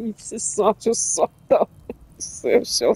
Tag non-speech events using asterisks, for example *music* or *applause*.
Ih, você sorte *laughs* é o sortão. Seu, seu,